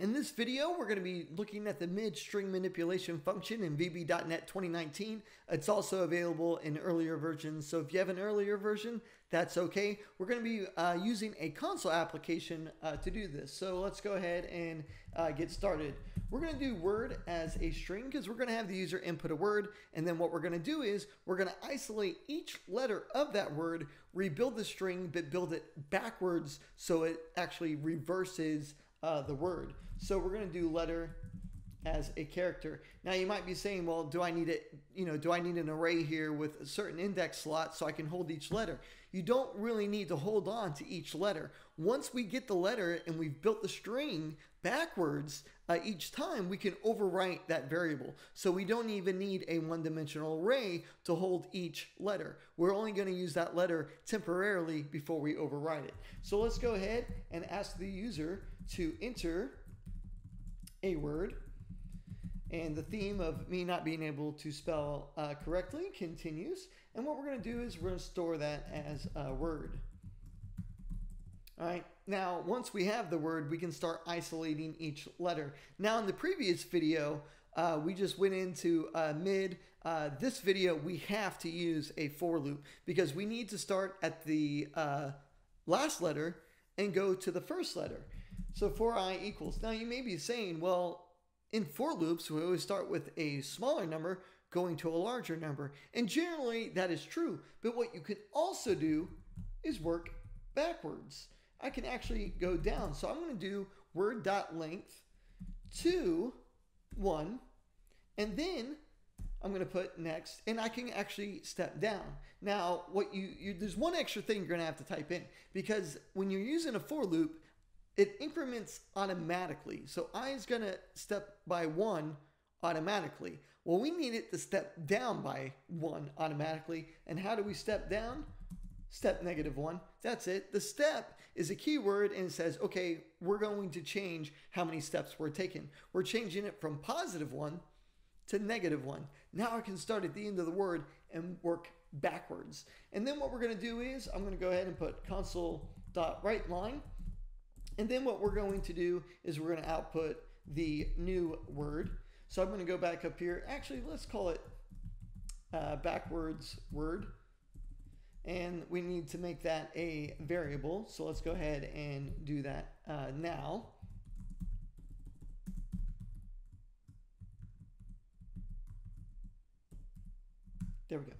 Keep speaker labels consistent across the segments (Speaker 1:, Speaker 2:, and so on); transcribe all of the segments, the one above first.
Speaker 1: In this video, we're going to be looking at the mid-string manipulation function in VB.NET 2019. It's also available in earlier versions, so if you have an earlier version, that's okay. We're going to be uh, using a console application uh, to do this. So let's go ahead and uh, get started. We're going to do word as a string because we're going to have the user input a word, and then what we're going to do is we're going to isolate each letter of that word, rebuild the string, but build it backwards so it actually reverses uh, the word. So we're going to do letter as a character. Now you might be saying, well, do I need it, you know, do I need an array here with a certain index slot so I can hold each letter? You don't really need to hold on to each letter. Once we get the letter and we've built the string backwards uh, each time, we can overwrite that variable. So we don't even need a one-dimensional array to hold each letter. We're only going to use that letter temporarily before we overwrite it. So let's go ahead and ask the user to enter a word. And the theme of me not being able to spell uh, correctly continues. And what we're going to do is we're going to store that as a word. All right, now once we have the word, we can start isolating each letter. Now in the previous video, uh, we just went into uh, mid. Uh, this video, we have to use a for loop because we need to start at the uh, last letter and go to the first letter. So for i equals. Now you may be saying, well, in for loops, we always start with a smaller number going to a larger number. And generally that is true. But what you can also do is work backwards. I can actually go down. So I'm going to do word.length to 1. And then I'm going to put next, and I can actually step down. Now, what you, you there's one extra thing you're going to have to type in because when you're using a for loop, it increments automatically. So i is going to step by one automatically. Well, we need it to step down by one automatically. And how do we step down? Step negative one. That's it. The step is a keyword and it says, okay, we're going to change how many steps we're taking. We're changing it from positive one to negative one. Now I can start at the end of the word and work backwards. And then what we're going to do is I'm going to go ahead and put console.writeLine and then what we're going to do is we're going to output the new word. So I'm going to go back up here. Actually, let's call it uh, backwards word. And we need to make that a variable. So let's go ahead and do that uh, now. There we go.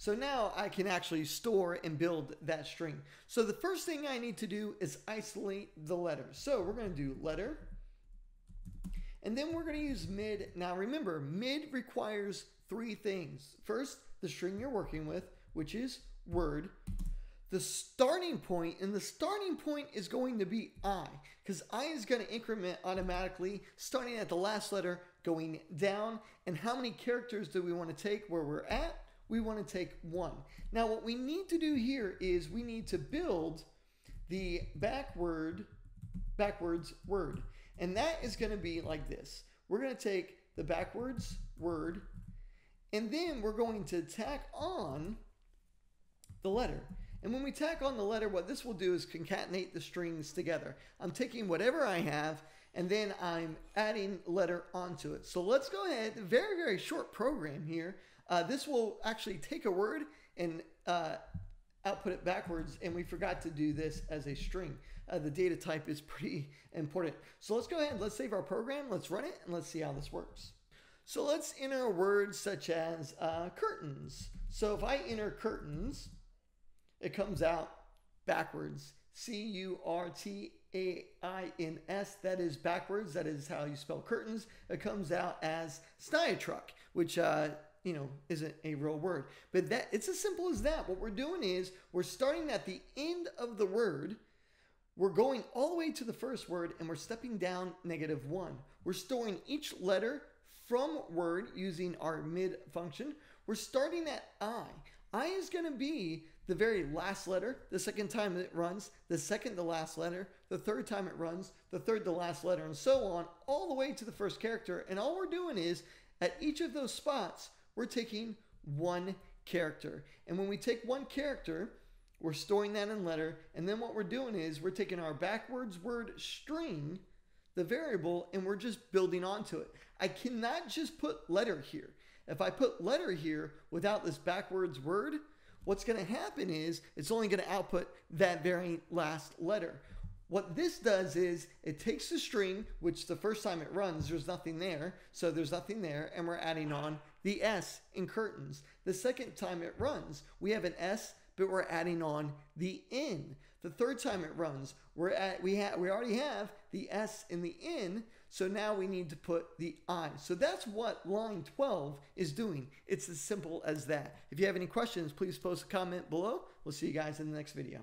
Speaker 1: So now I can actually store and build that string. So the first thing I need to do is isolate the letters. So we're going to do letter. And then we're going to use mid. Now remember, mid requires three things. First, the string you're working with, which is word. The starting point, and the starting point is going to be I, because I is going to increment automatically, starting at the last letter, going down. And how many characters do we want to take where we're at? We want to take one. Now what we need to do here is we need to build the backward, backwards word. And that is going to be like this. We're going to take the backwards word and then we're going to tack on the letter. And when we tack on the letter, what this will do is concatenate the strings together. I'm taking whatever I have and then I'm adding letter onto it. So let's go ahead, very, very short program here. Uh, this will actually take a word and uh, output it backwards, and we forgot to do this as a string. Uh, the data type is pretty important. So let's go ahead, let's save our program, let's run it, and let's see how this works. So let's enter words such as uh, curtains. So if I enter curtains, it comes out backwards. C-U-R-T-A-I-N-S, that is backwards. That is how you spell curtains. It comes out as truck, which uh, you know, isn't a real word. But that it's as simple as that. What we're doing is we're starting at the end of the word. We're going all the way to the first word and we're stepping down negative one. We're storing each letter from word using our mid function. We're starting at I. I is going to be the very last letter, the second time it runs, the second to last letter, the third time it runs, the third to last letter, and so on, all the way to the first character. And all we're doing is at each of those spots, we're taking one character. And when we take one character, we're storing that in letter. And then what we're doing is we're taking our backwards word string the variable and we're just building onto it. I cannot just put letter here. If I put letter here without this backwards word, what's going to happen is it's only going to output that very last letter. What this does is it takes the string, which the first time it runs, there's nothing there. So there's nothing there. And we're adding on the S in curtains. The second time it runs, we have an S, but we're adding on the in. The third time it runs, we're at we have we already have the S in the in, so now we need to put the I. So that's what line 12 is doing. It's as simple as that. If you have any questions, please post a comment below. We'll see you guys in the next video.